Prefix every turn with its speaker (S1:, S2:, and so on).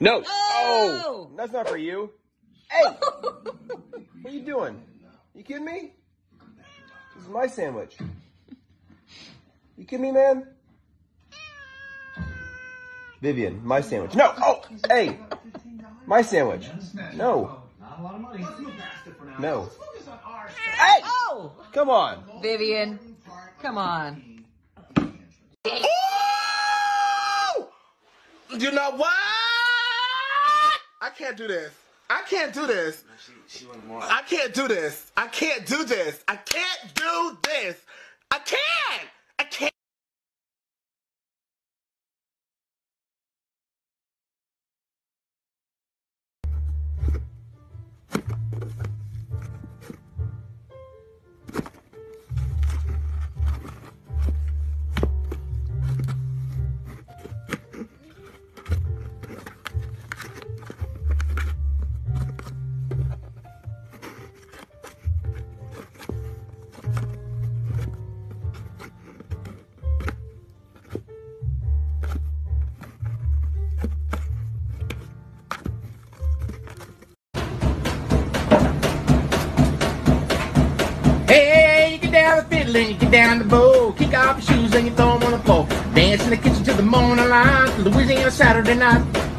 S1: No.
S2: Oh!
S1: Oh, that's not for you. Hey, what are you doing? You kidding me? This is my sandwich. You kidding me, man? Vivian, my sandwich. No. Oh, hey, my sandwich. No.
S3: A lot of money.
S1: No. Hey,
S2: Oh,
S1: come on.
S2: Vivian, come on.
S4: You know what? I can't do this. I can't do this. I can't do this. I can't do this. I can't do this.
S5: You get down the bow. Kick off your shoes and you throw them on the floor. Dance in the kitchen till the morning light. Louisiana Saturday night.